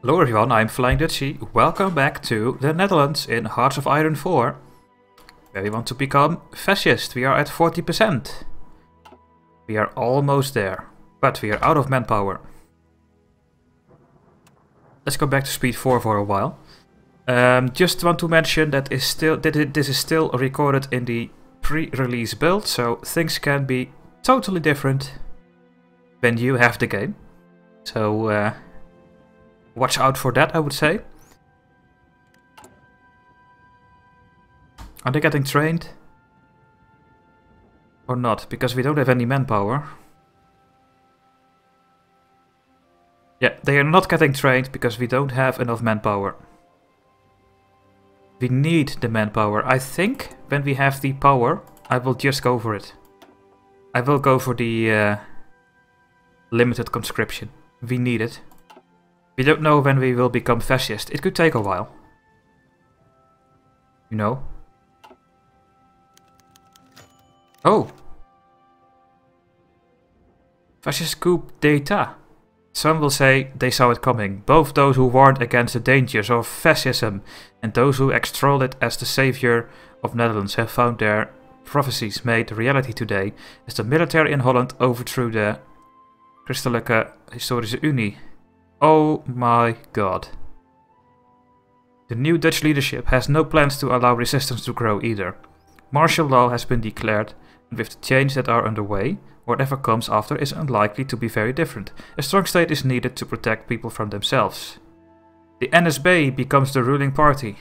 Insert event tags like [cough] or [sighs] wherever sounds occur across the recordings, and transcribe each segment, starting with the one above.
Hello everyone, I'm Flying Dutchy. Welcome back to the Netherlands in Hearts of Iron 4. Where we want to become fascist. We are at 40%. We are almost there. But we are out of manpower. Let's go back to speed 4 for a while. Um, just want to mention that is still that this is still recorded in the pre-release build, so things can be totally different when you have the game. So uh, watch out for that, I would say. Are they getting trained? Or not? Because we don't have any manpower. Yeah, they are not getting trained because we don't have enough manpower. We need the manpower. I think when we have the power, I will just go for it. I will go for the uh, limited conscription. We need it. We don't know when we will become fascist. It could take a while. You know? Oh! Fascist coup d'etat. Some will say they saw it coming, both those who warned against the dangers of fascism and those who extolled it as the savior of Netherlands have found their prophecies made reality today as the military in Holland overthrew the Christelijke Historische Unie. Oh my god. The new Dutch leadership has no plans to allow resistance to grow either. Martial law has been declared, and with the changes that are underway, whatever comes after is unlikely to be very different. A strong state is needed to protect people from themselves. The NSB becomes the ruling party.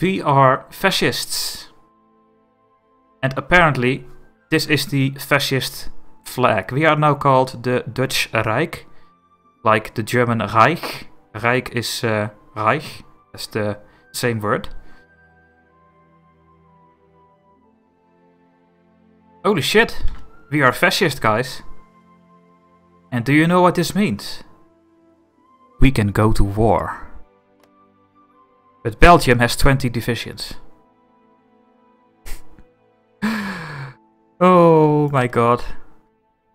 We are fascists. And apparently, this is the fascist flag. We are now called the Dutch Reich, like the German Reich. Reich is uh, Reich, that's the same word. Holy shit, we are fascist guys. And do you know what this means? We can go to war. But Belgium has 20 divisions. Oh my god.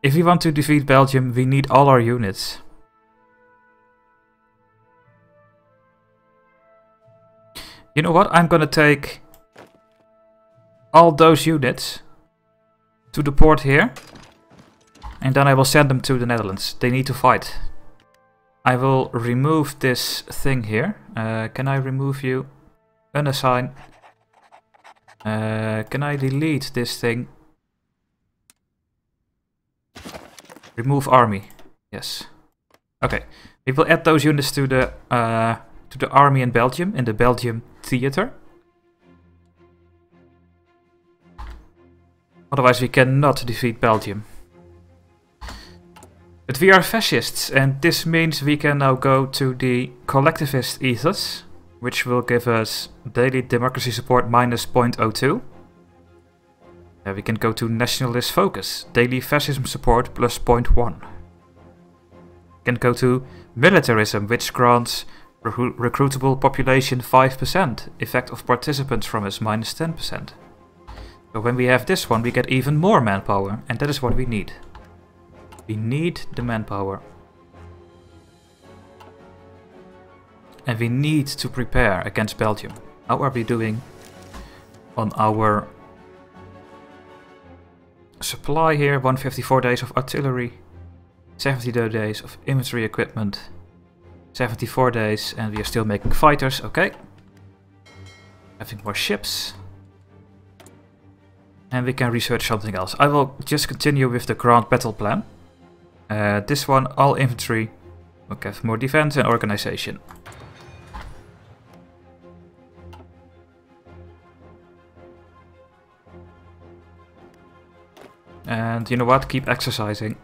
If we want to defeat Belgium, we need all our units. You know what? I'm gonna take all those units to the port here. And then I will send them to the Netherlands. They need to fight. I will remove this thing here. Uh, can I remove you? Unassign. Uh, can I delete this thing? Remove army. Yes. Okay. We will add those units to the uh, to the army in Belgium, in the Belgium theater. Otherwise we cannot defeat Belgium. But we are fascists, and this means we can now go to the collectivist ethos, which will give us daily democracy support minus 0.02. We can go to nationalist focus, daily fascism support plus 0.1. We can go to militarism, which grants recruitable population 5%, effect of participants from us minus 10%. So when we have this one, we get even more manpower, and that is what we need. We need the manpower. And we need to prepare against Belgium. How are we doing on our supply here? 154 days of artillery, 70 days of infantry equipment, 74 days, and we are still making fighters, okay. Having more ships. And we can research something else. I will just continue with the Grand Battle Plan. Uh, this one, all infantry. Okay, more defense and organization. And you know what? Keep exercising.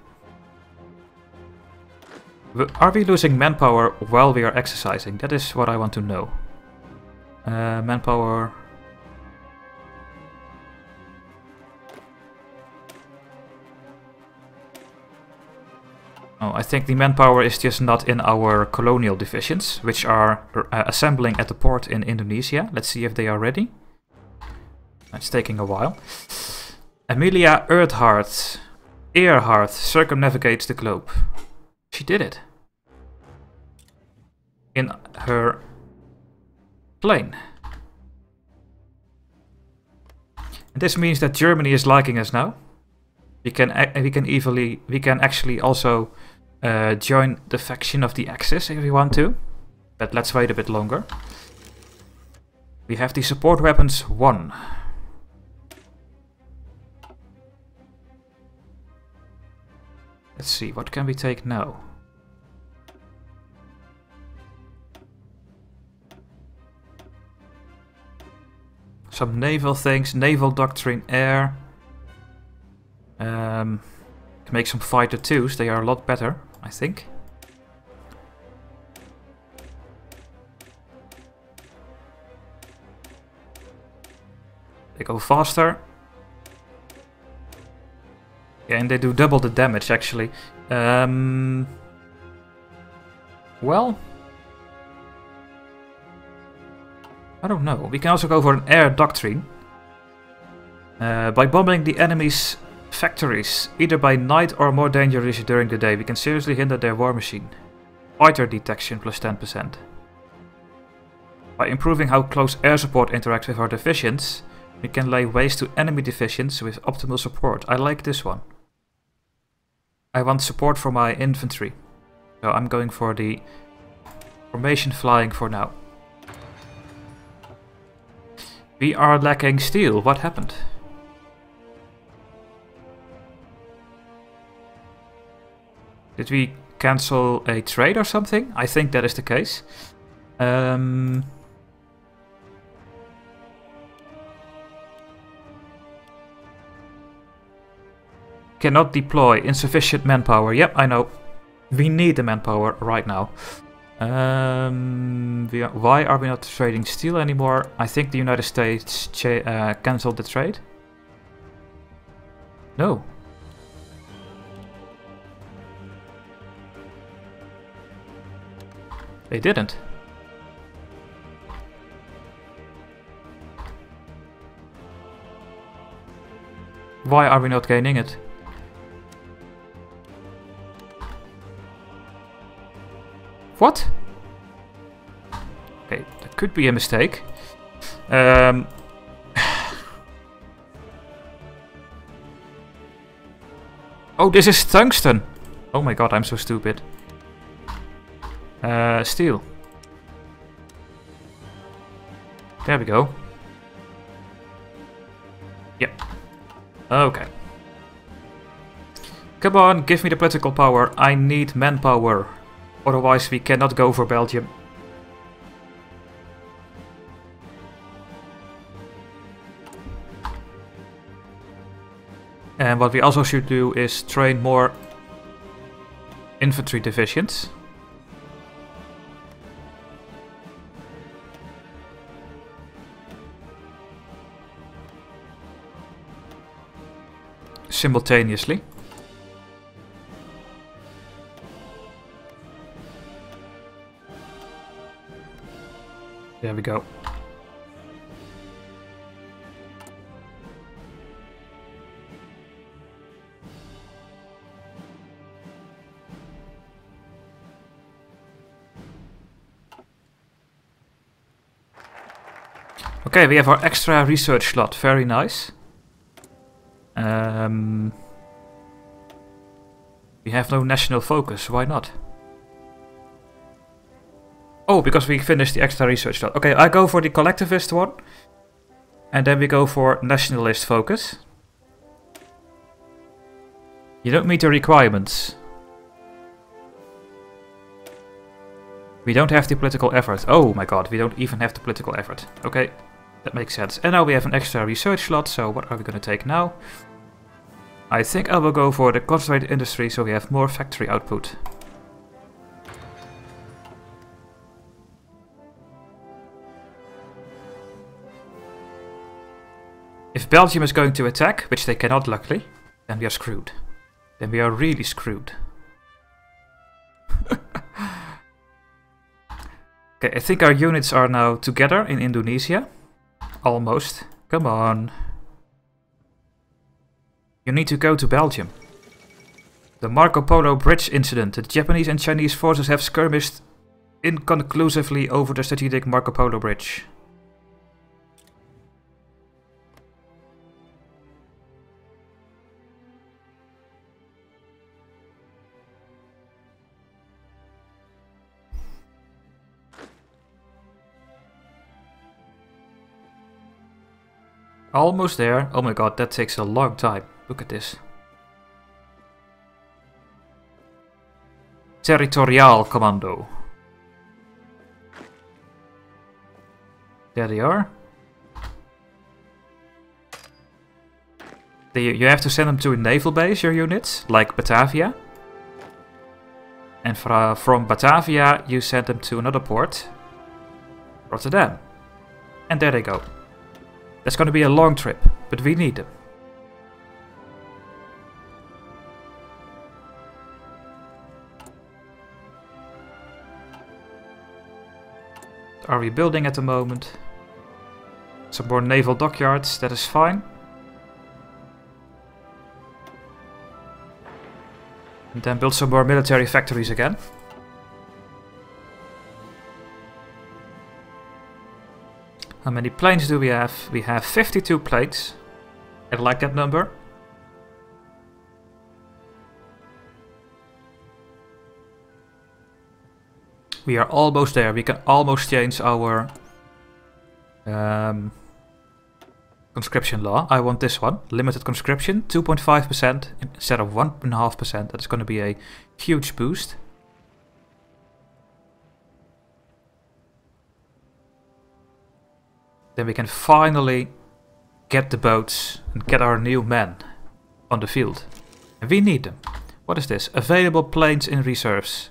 Are we losing manpower while we are exercising? That is what I want to know. Uh, manpower Oh, I think the manpower is just not in our colonial divisions, which are uh, assembling at the port in Indonesia. Let's see if they are ready. It's taking a while. Amelia Earthart. Earhart circumnavigates the globe. She did it. In her plane. And this means that Germany is liking us now. We can we can easily we can actually also uh, join the faction of the Axis if we want to. But let's wait a bit longer. We have the support weapons 1. Let's see, what can we take now? Some naval things, naval doctrine, air. Um, can make some fighter twos, they are a lot better, I think. They go faster. And they do double the damage, actually. Um, well... I don't know. We can also go for an air doctrine. Uh, by bombing the enemy's factories, either by night or more dangerously during the day, we can seriously hinder their war machine. Fighter detection plus 10%. By improving how close air support interacts with our divisions, we can lay waste to enemy divisions with optimal support. I like this one. I want support for my infantry. So I'm going for the formation flying for now. We are lacking steel. What happened? Did we cancel a trade or something? I think that is the case. Um, Cannot deploy. Insufficient manpower. Yep, I know. We need the manpower right now. Um, are, why are we not trading steel anymore? I think the United States uh, cancelled the trade. No. They didn't. Why are we not gaining it? What? Okay, that could be a mistake. Um, [sighs] oh, this is tungsten. Oh my god, I'm so stupid. Uh, steel. There we go. Yep. Okay. Come on, give me the political power. I need manpower. Otherwise we cannot go for Belgium. And what we also should do is train more infantry divisions. Simultaneously. There we go. Okay, we have our extra research slot. Very nice. Um, we have no national focus. Why not? Oh, because we finished the extra research slot. Okay, I go for the collectivist one. And then we go for nationalist focus. You don't meet the requirements. We don't have the political effort. Oh my god, we don't even have the political effort. Okay, that makes sense. And now we have an extra research slot, so what are we going to take now? I think I will go for the concentrated industry so we have more factory output. If Belgium is going to attack, which they cannot luckily, then we are screwed. Then we are really screwed. [laughs] okay, I think our units are now together in Indonesia. Almost. Come on. You need to go to Belgium. The Marco Polo Bridge incident. The Japanese and Chinese forces have skirmished inconclusively over the strategic Marco Polo Bridge. Almost there. Oh my god, that takes a long time. Look at this. Territorial Commando. There they are. They, you have to send them to a naval base, your units, like Batavia. And fra from Batavia, you send them to another port, Rotterdam. And there they go. That's going to be a long trip, but we need them. Are we building at the moment? Some more naval dockyards, that is fine. And then build some more military factories again. How many planes do we have? We have 52 planes. I like that number. We are almost there. We can almost change our um, conscription law. I want this one. Limited conscription, 2.5% instead of 1.5%. That's going to be a huge boost. Then we can finally get the boats and get our new men on the field. And we need them. What is this? Available planes in reserves.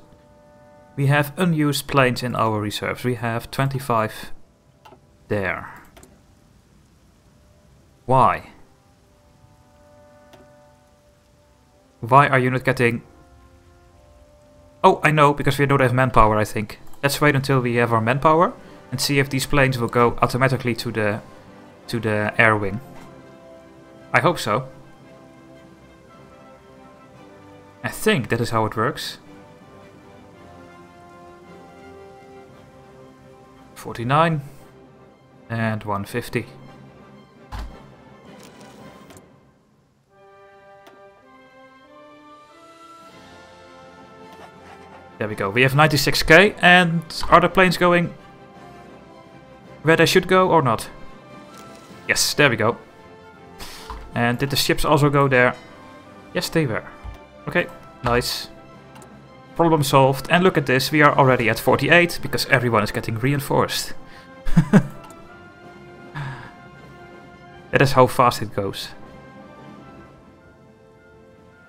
We have unused planes in our reserves. We have 25 there. Why? Why are you not getting... Oh, I know, because we don't have manpower, I think. Let's wait until we have our manpower and see if these planes will go automatically to the to the air wing. I hope so. I think that is how it works. 49 and 150. There we go. We have 96k and are the planes going where they should go or not? Yes, there we go. And did the ships also go there? Yes, they were. Okay, nice. Problem solved. And look at this, we are already at 48 because everyone is getting reinforced. [laughs] that is how fast it goes.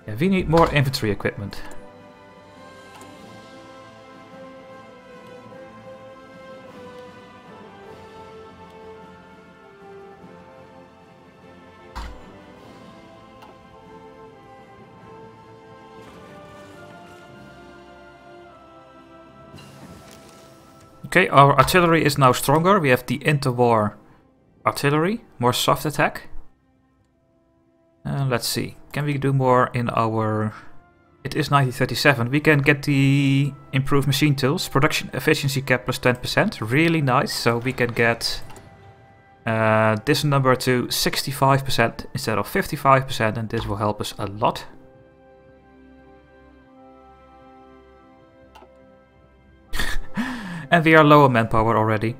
Yeah, we need more infantry equipment. Okay, our artillery is now stronger. We have the interwar artillery, more soft attack. Uh, let's see, can we do more in our... It is 1937. We can get the improved machine tools, production efficiency cap plus 10%, really nice. So we can get uh, this number to 65% instead of 55% and this will help us a lot. And we are low on manpower already.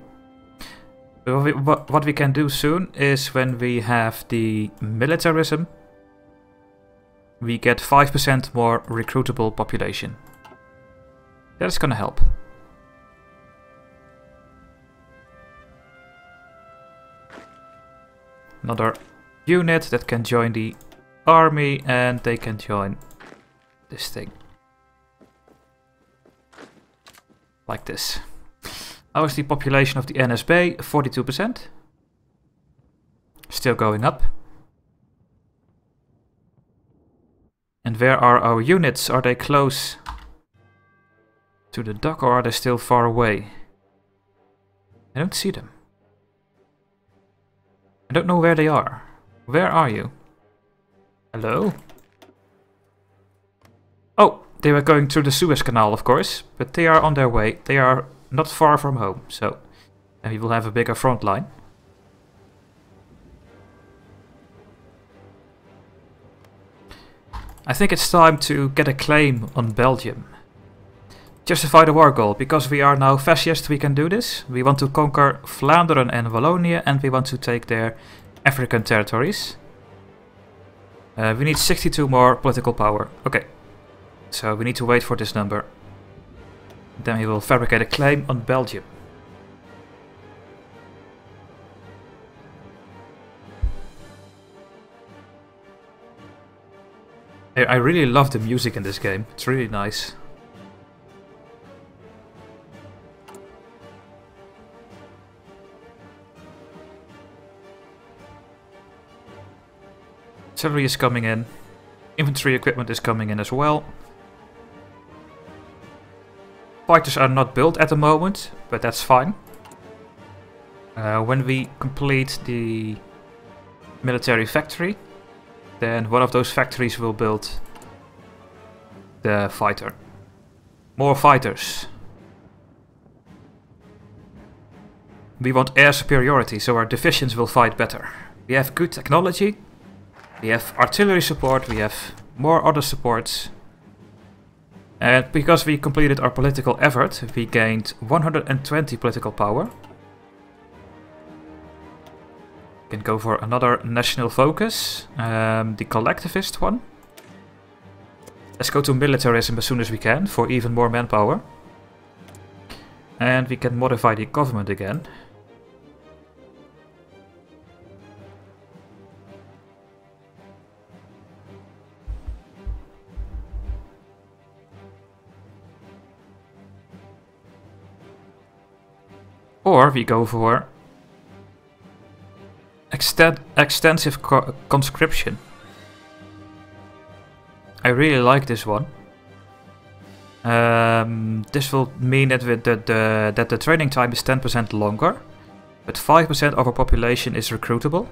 What we can do soon is when we have the militarism, we get 5% more recruitable population. That's gonna help. Another unit that can join the army and they can join this thing. Like this. How is the population of the NSB? 42%. Still going up. And where are our units? Are they close to the dock or are they still far away? I don't see them. I don't know where they are. Where are you? Hello? Oh, they were going through the Suez Canal, of course, but they are on their way. They are not far from home, so and we will have a bigger front line. I think it's time to get a claim on Belgium. Justify the war goal. Because we are now fascist, we can do this. We want to conquer Flanders and Wallonia, and we want to take their African territories. Uh, we need 62 more political power. Okay. So we need to wait for this number. Then we will fabricate a claim on Belgium. I really love the music in this game. It's really nice. Artillery is coming in. Infantry equipment is coming in as well. Fighters are not built at the moment, but that's fine. Uh, when we complete the military factory, then one of those factories will build the fighter. More fighters. We want air superiority, so our divisions will fight better. We have good technology, we have artillery support, we have more other supports. And because we completed our political effort, we gained 120 political power. We can go for another national focus, um, the collectivist one. Let's go to militarism as soon as we can for even more manpower. And we can modify the government again. Or we go for exten extensive co conscription. I really like this one. Um, this will mean that, the, the, that the training time is 10% longer, but 5% of our population is recruitable.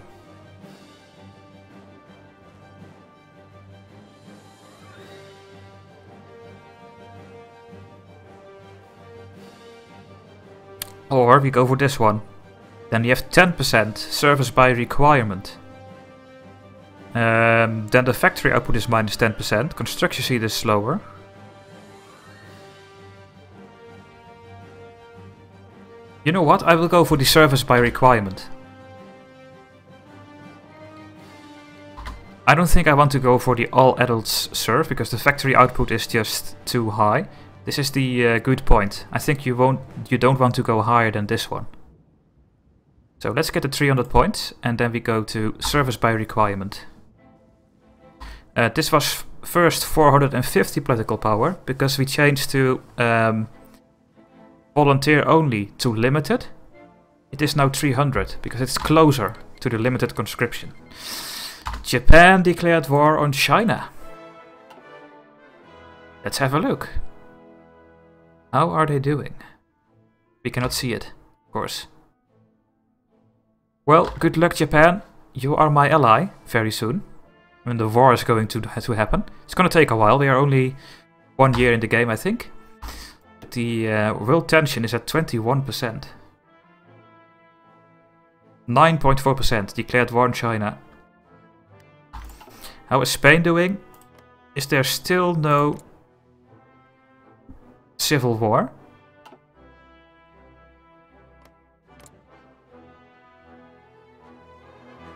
We go for this one. Then you have 10% service by requirement. Um, then the factory output is minus 10%, construction speed is slower. You know what, I will go for the service by requirement. I don't think I want to go for the all adults serve because the factory output is just too high. This is the uh, good point. I think you won't, you don't want to go higher than this one. So let's get the 300 points and then we go to service by requirement. Uh, this was first 450 political power because we changed to um, volunteer only to limited. It is now 300 because it's closer to the limited conscription. Japan declared war on China. Let's have a look. How are they doing? We cannot see it, of course. Well, good luck Japan. You are my ally very soon. When the war is going to, to happen. It's gonna take a while. We are only one year in the game, I think. The uh, world tension is at 21%. 9.4% declared war on China. How is Spain doing? Is there still no civil war.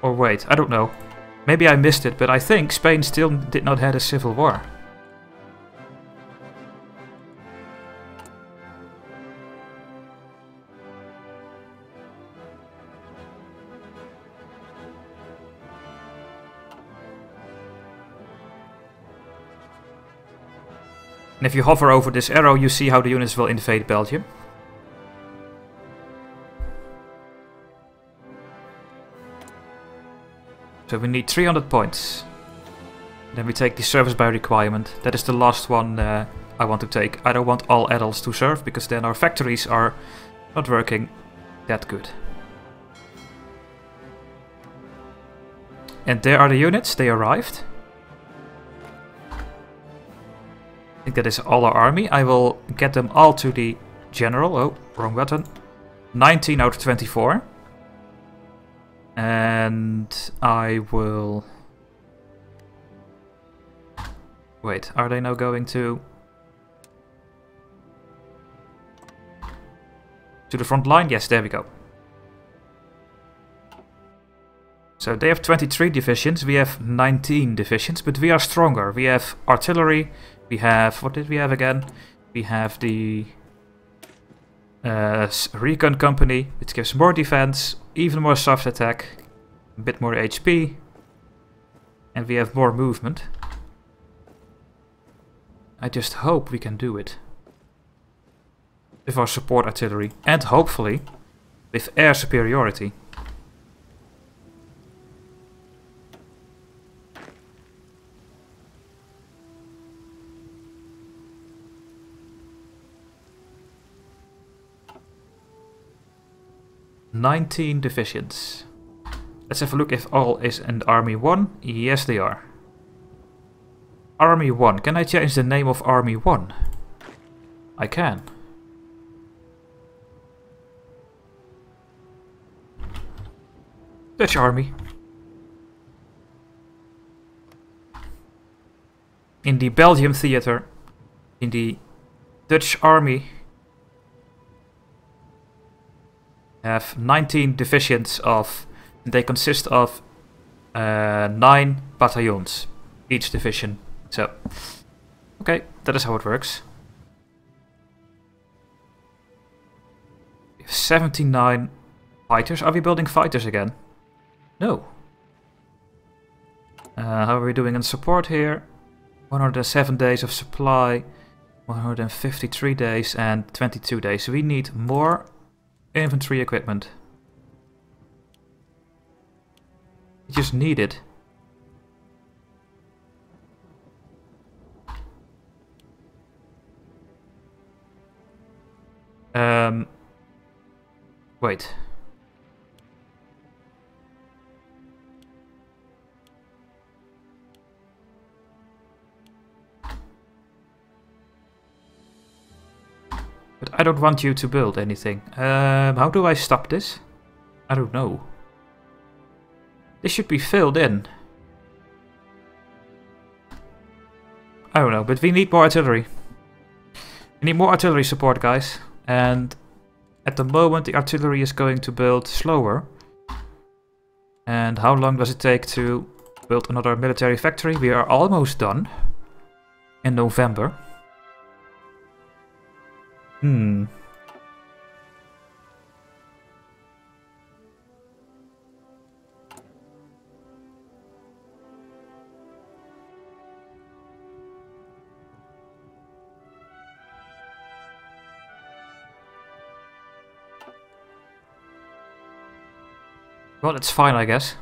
Or wait, I don't know. Maybe I missed it, but I think Spain still did not have a civil war. And if you hover over this arrow, you see how the units will invade Belgium. So we need 300 points. Then we take the service by requirement. That is the last one uh, I want to take. I don't want all adults to serve, because then our factories are not working that good. And there are the units, they arrived. Think that is all our army. I will get them all to the general. Oh, wrong button. 19 out of 24. And I will... Wait, are they now going to... To the front line? Yes, there we go. So they have 23 divisions, we have 19 divisions, but we are stronger. We have artillery, we have... What did we have again? We have the... Uh, recon company, which gives more defense, even more soft attack, a bit more HP, and we have more movement. I just hope we can do it. With our support artillery, and hopefully with air superiority. Nineteen divisions. Let's have a look if all is in Army 1. Yes, they are. Army 1. Can I change the name of Army 1? I can. Dutch Army. In the Belgium theater, in the Dutch Army, have 19 divisions of they consist of uh, nine battalions, each division. So, okay, that is how it works. 79 fighters. Are we building fighters again? No. Uh, how are we doing in support here? 107 days of supply, 153 days and 22 days. We need more infantry equipment. You just need it. Um, wait. But I don't want you to build anything. Um, how do I stop this? I don't know. This should be filled in. I don't know, but we need more artillery. We need more artillery support, guys. And at the moment the artillery is going to build slower. And how long does it take to build another military factory? We are almost done. In November. Hmm. Well, it's fine, I guess.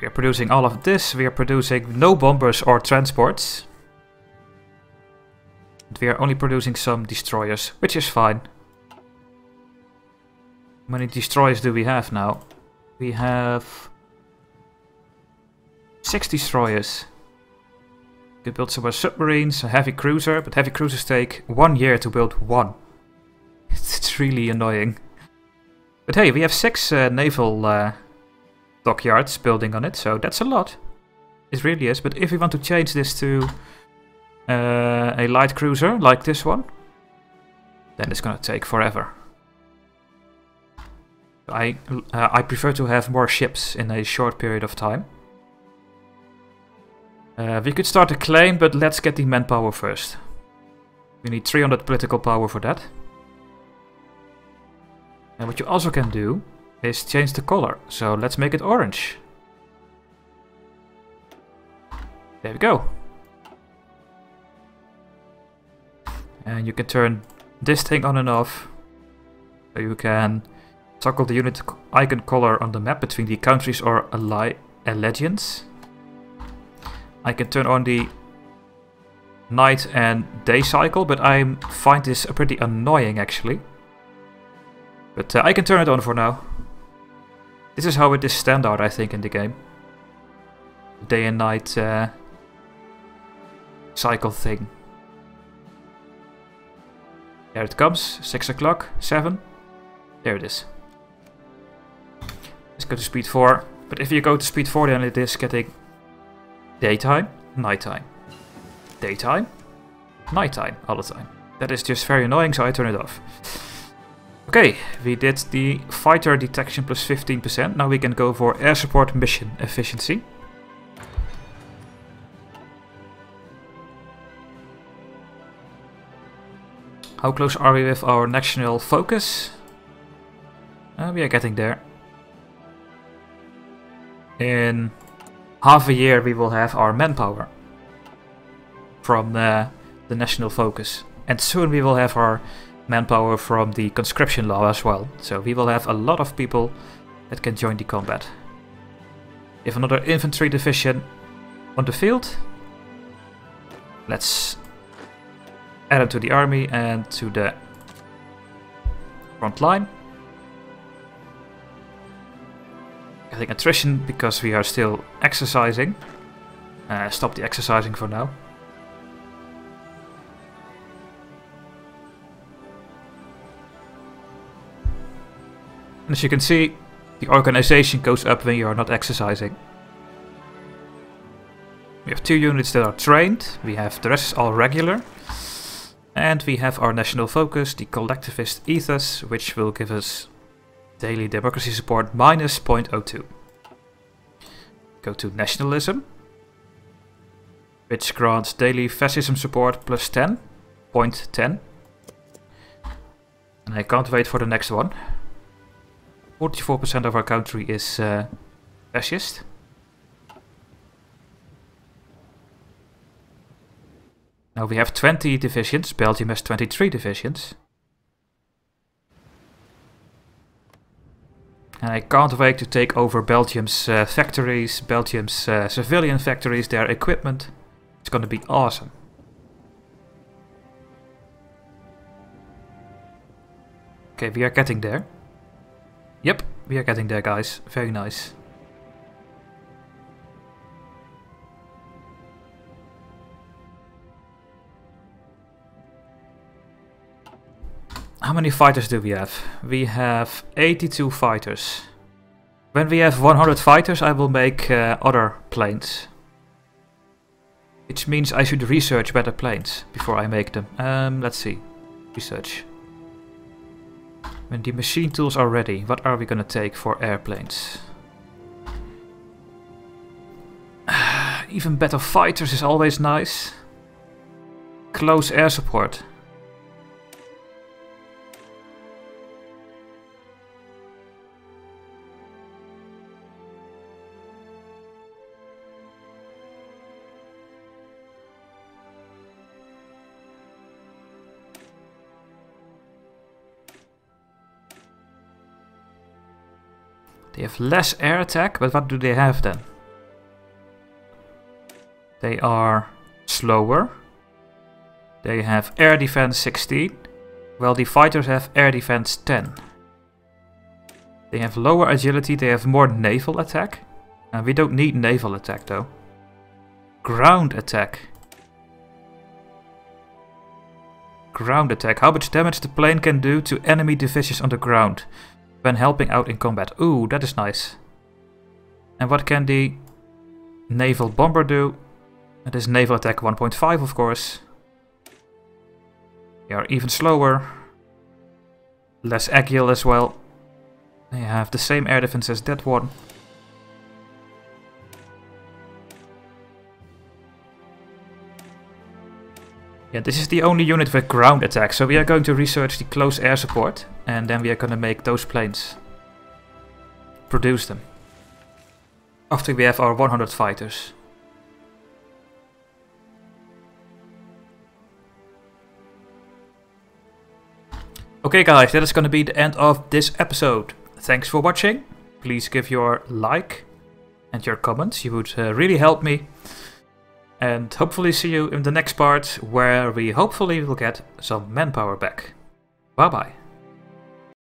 We are producing all of this. We are producing no bombers or transports. we are only producing some destroyers, which is fine. How many destroyers do we have now? We have... Six destroyers. Could build some more submarines, a heavy cruiser, but heavy cruisers take one year to build one. [laughs] It's really annoying. But hey, we have six uh, naval uh, dockyards building on it, so that's a lot. It really is, but if we want to change this to uh, a light cruiser, like this one, then it's gonna take forever. I, uh, I prefer to have more ships in a short period of time. Uh, we could start a claim, but let's get the manpower first. We need 300 political power for that. And what you also can do is change the color. So let's make it orange. There we go. And you can turn this thing on and off. So you can toggle the unit icon color on the map between the countries or allegiance. I can turn on the night and day cycle, but I find this pretty annoying actually. But uh, I can turn it on for now. This is how it is standard, I think, in the game. Day and night uh, cycle thing. There it comes, 6 o'clock, 7. There it is. Let's go to speed 4. But if you go to speed 4 then it is getting daytime, nighttime. Daytime, nighttime all the time. That is just very annoying so I turn it off. Okay, we did the fighter detection plus 15%. Now we can go for air support mission efficiency. How close are we with our national focus? Uh, we are getting there. In half a year we will have our manpower from the, the national focus. And soon we will have our manpower from the conscription law as well. So we will have a lot of people that can join the combat. If another infantry division on the field, let's add them to the army and to the front line. Getting attrition because we are still exercising. Uh, stop the exercising for now. As you can see, the organization goes up when you are not exercising. We have two units that are trained, we have the rest all regular. And we have our national focus, the collectivist ethos, which will give us daily democracy support minus 0.02. Go to nationalism, which grants daily fascism support plus 10, 0.10. And I can't wait for the next one. 44% of our country is uh, fascist. Now we have 20 divisions, Belgium has 23 divisions. And I can't wait to take over Belgium's uh, factories, Belgium's uh, civilian factories, their equipment. It's gonna be awesome. Okay, we are getting there. Yep, we are getting there, guys. Very nice. How many fighters do we have? We have 82 fighters. When we have 100 fighters, I will make uh, other planes. Which means I should research better planes before I make them. Um, let's see. Research. When the machine tools are ready, what are we gonna take for airplanes? [sighs] Even better fighters is always nice. Close air support. Have less air attack, but what do they have then? They are slower. They have air defense 16, while the fighters have air defense 10. They have lower agility, they have more naval attack. And we don't need naval attack though. Ground attack. Ground attack. How much damage the plane can do to enemy divisions on the ground when helping out in combat. Ooh, that is nice. And what can the naval bomber do? It is naval attack 1.5 of course. They are even slower. Less agile as well. They have the same air defense as that one. Yeah, this is the only unit with ground attack, so we are going to research the close air support, and then we are going to make those planes. Produce them. After we have our 100 fighters. Okay guys, that is going to be the end of this episode. Thanks for watching. Please give your like and your comments, you would uh, really help me and hopefully see you in the next part where we hopefully will get some manpower back. Bye bye.